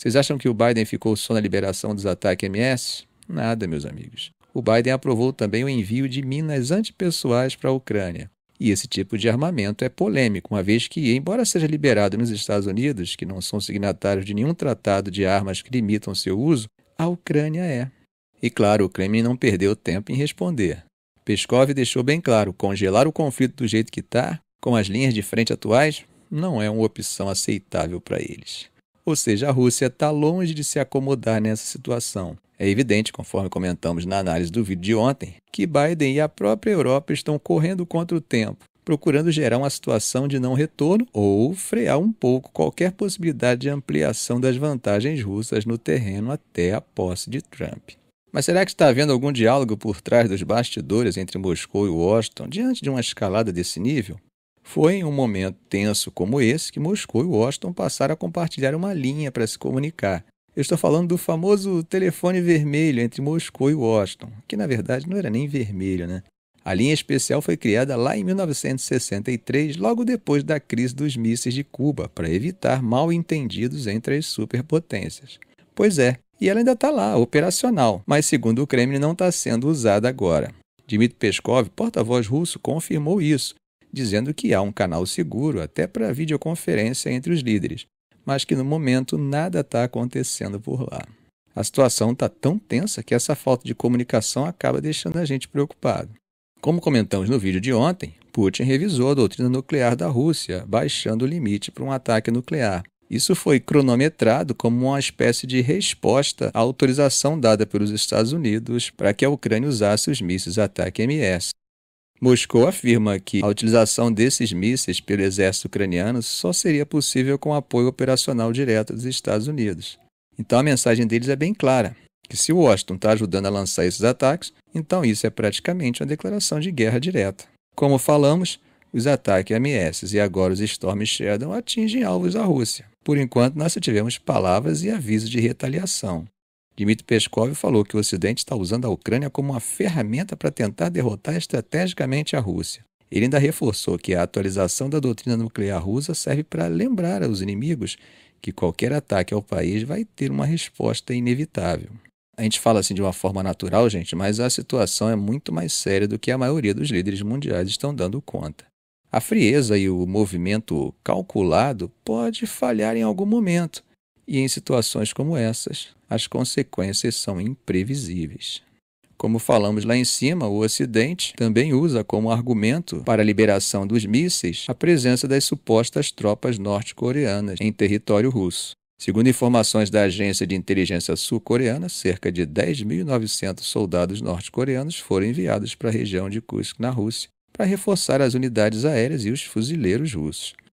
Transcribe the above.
Vocês acham que o Biden ficou só na liberação dos ataques MS? Nada, meus amigos. O Biden aprovou também o envio de minas antipessoais para a Ucrânia. E esse tipo de armamento é polêmico, uma vez que, embora seja liberado nos Estados Unidos, que não são signatários de nenhum tratado de armas que limitam seu uso, a Ucrânia é. E claro, o Kremlin não perdeu tempo em responder. Peskov deixou bem claro: congelar o conflito do jeito que está, com as linhas de frente atuais, não é uma opção aceitável para eles. Ou seja, a Rússia está longe de se acomodar nessa situação. É evidente, conforme comentamos na análise do vídeo de ontem, que Biden e a própria Europa estão correndo contra o tempo, procurando gerar uma situação de não retorno ou frear um pouco qualquer possibilidade de ampliação das vantagens russas no terreno até a posse de Trump. Mas será que está havendo algum diálogo por trás dos bastidores entre Moscou e Washington diante de uma escalada desse nível? Foi em um momento tenso como esse que Moscou e Washington passaram a compartilhar uma linha para se comunicar, eu estou falando do famoso telefone vermelho entre Moscou e Washington, que na verdade não era nem vermelho, né? A linha especial foi criada lá em 1963, logo depois da crise dos mísseis de Cuba, para evitar mal entendidos entre as superpotências. Pois é, e ela ainda está lá, operacional, mas segundo o Kremlin não está sendo usada agora. Dmitry Peskov, porta-voz russo, confirmou isso, dizendo que há um canal seguro até para videoconferência entre os líderes, mas que no momento nada está acontecendo por lá. A situação está tão tensa que essa falta de comunicação acaba deixando a gente preocupado. Como comentamos no vídeo de ontem, Putin revisou a doutrina nuclear da Rússia, baixando o limite para um ataque nuclear. Isso foi cronometrado como uma espécie de resposta à autorização dada pelos Estados Unidos para que a Ucrânia usasse os mísseis ataque MS. Moscou afirma que a utilização desses mísseis pelo exército ucraniano só seria possível com apoio operacional direto dos Estados Unidos. Então a mensagem deles é bem clara: que se Washington está ajudando a lançar esses ataques, então isso é praticamente uma declaração de guerra direta. Como falamos, os ataques MS e agora os Storm Shadow atingem alvos da Rússia. Por enquanto, nós só tivemos palavras e avisos de retaliação. Dmitry Peskov falou que o Ocidente está usando a Ucrânia como uma ferramenta para tentar derrotar estrategicamente a Rússia. Ele ainda reforçou que a atualização da doutrina nuclear russa serve para lembrar aos inimigos que qualquer ataque ao país vai ter uma resposta inevitável. A gente fala assim de uma forma natural, gente, mas a situação é muito mais séria do que a maioria dos líderes mundiais estão dando conta. A frieza e o movimento calculado pode falhar em algum momento, e em situações como essas, as consequências são imprevisíveis. Como falamos lá em cima, o Ocidente também usa como argumento para a liberação dos mísseis a presença das supostas tropas norte-coreanas em território russo. Segundo informações da agência de inteligência sul-coreana, cerca de 10.900 soldados norte-coreanos foram enviados para a região de Kursk, na Rússia, para reforçar as unidades aéreas e os fuzileiros russos.